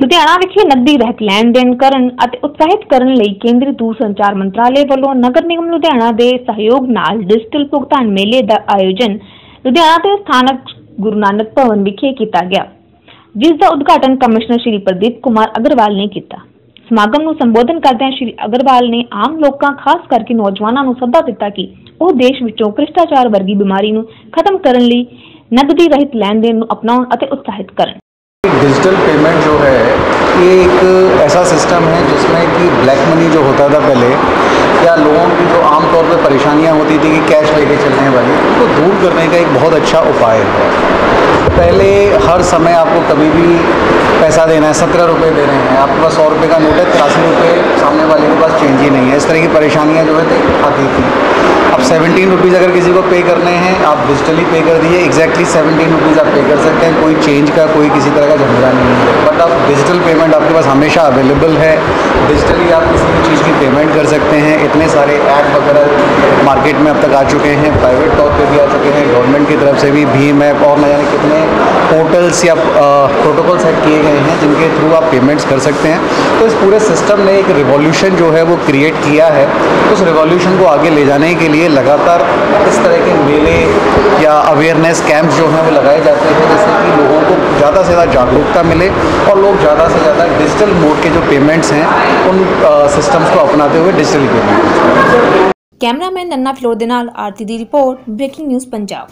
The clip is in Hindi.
ਲੁਧਿਆਣਾ ਵਿਖੇ ਨਕਦੀ ਰਹਿਤ ਲੈਣ ਦੇਣ ਕਰਨ ਅਤੇ ਉਤਸ਼ਾਹਿਤ ਕਰਨ ਲਈ ਕੇਂਦਰੀ ਦੂਰ ਸੰਚਾਰ ਮੰਤਰਾਲੇ ਵੱਲੋਂ ਨਗਰ ਨਿਗਮ ਲੁਧਿਆਣਾ ਦੇ ਸਹਿਯੋਗ ਨਾਲ ਡਿਜੀਟਲ ਭੁਗਤਾਨ ਮੇਲੇ ਦਾ ਆਯੋਜਨ ਲੁਧਿਆਣਾ ਦੇ ਸਥਾਨਕ ਗੁਰੂ ਨਾਨਕ ਭਵਨ ਵਿਖੇ ਕੀਤਾ ਗਿਆ, ਜਿਸ ਦਾ ਉਦਘਾਟਨ ਕਮਿਸ਼ਨਰ ਸ਼੍ਰੀ ਪ੍ਰਦੀਪ ਕੁਮਾਰ ਅਗਰਵਾਲ ਨੇ ਕੀਤਾ। ਸਮਾਗਮ ਨੂੰ ਸੰਬੋਧਨ ਕਰਦਿਆਂ ਸ਼੍ਰੀ ਅਗਰਵਾਲ ਨੇ ਆਮ ਲੋਕਾਂ, ਖਾਸ ਕਰਕੇ ਨੌਜਵਾਨਾਂ ਨੂੰ ਸੱਦਾ ਦਿੱਤਾ ਕਿ ਉਹ ਦੇਸ਼ ਵਿੱਚੋਂ ਭ੍ਰਿਸ਼ਟਾਚਾਰ ਵਰਗੀ ਬਿਮਾਰੀ ਨੂੰ ਖਤਮ ਕਰਨ ਲਈ ਨਕਦੀ ਰਹਿਤ ਲੈਣ ਦੇਣ ਨੂੰ ਅਪਣਾਉਣ ਅਤੇ ਉਤਸ਼ਾਹਿਤ ਕਰਨ। ये एक ऐसा सिस्टम है जिसमें कि ब्लैक मनी जो होता था पहले, या लोगों की जो आमतौर पर परेशानियाँ होती थी कि कैश लेके चलने वाली उनको दूर करने का एक बहुत अच्छा उपाय है। पहले हर समय आपको कभी भी पैसा देना है, सत्रह रुपये दे रहे हैं, आपके पास सौ रुपये का नोट है, तिरासी रुपये सामने वाले के पास चेंज ही नहीं है। इस तरह की परेशानियाँ जो है आती थी। अब सेवनटीन रुपीज़ अगर किसी को पे करने हैं, आप डिजिटली पे कर दिए एग्जैक्टली सेवनटीन रुपीज़ आप पे कर सकते हैं, कोई चेंज का, कोई किसी तरह का झमेला नहीं है। डिजिटल पेमेंट आपके पास हमेशा अवेलेबल है। डिजिटली आप किसी भी चीज़ की पेमेंट कर सकते हैं। इतने सारे ऐप वगैरह मार्केट में अब तक आ चुके हैं। प्राइवेट तौर पे भी आ चुके हैं। गवर्नमेंट की तरफ़ से भी भीम ऐप और न जाने कितने पोर्टल्स या प्रोटोकॉल सेट किए गए हैं, जिनके थ्रू आप पेमेंट्स कर सकते हैं। तो इस पूरे सिस्टम ने एक रिवॉल्यूशन जो है वो क्रिएट किया है। उस रिवॉल्यूशन को आगे ले जाने के लिए लगातार इस तरह के मेले या अवेयरनेस कैंप्स जो हैं वो लगाए जाते हैं, जिससे कि लोगों को ज़्यादा से ज़्यादा जागरूकता मिले और लोग ज़्यादा से ज़्यादा डिजिटल मोड के जो पेमेंट्स हैं, उन सिस्टम्स को अपनाते हुए डिजिटल पेमेंट कैमरामैन नन्ना फ्लोर दिनाल, आरती दी रिपोर्ट ब्रेकिंग न्यूज़ पंजाब।